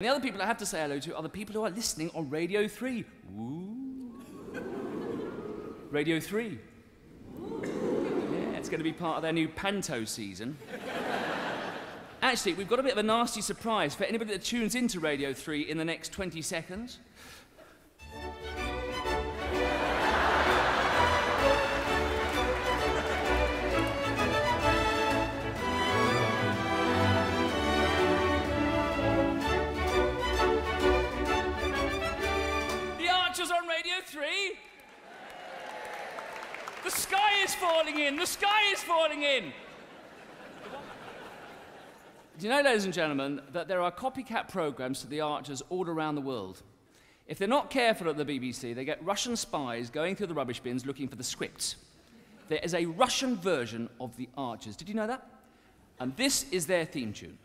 The other people I have to say hello to are the people who are listening on Radio 3. Ooh. Radio 3. Yeah, it's going to be part of their new Panto season. Actually, we've got a bit of a nasty surprise for anybody that tunes into Radio 3 in the next 20 seconds. On Radio 3. The sky is falling in. The sky is falling in. Do you know, ladies and gentlemen, that there are copycat programs to the Archers all around the world? If they're not careful at the BBC, they get Russian spies going through the rubbish bins looking for the scripts. There is a Russian version of the Archers. Did you know that? And this is their theme tune.